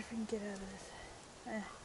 if we can get out of this. Eh.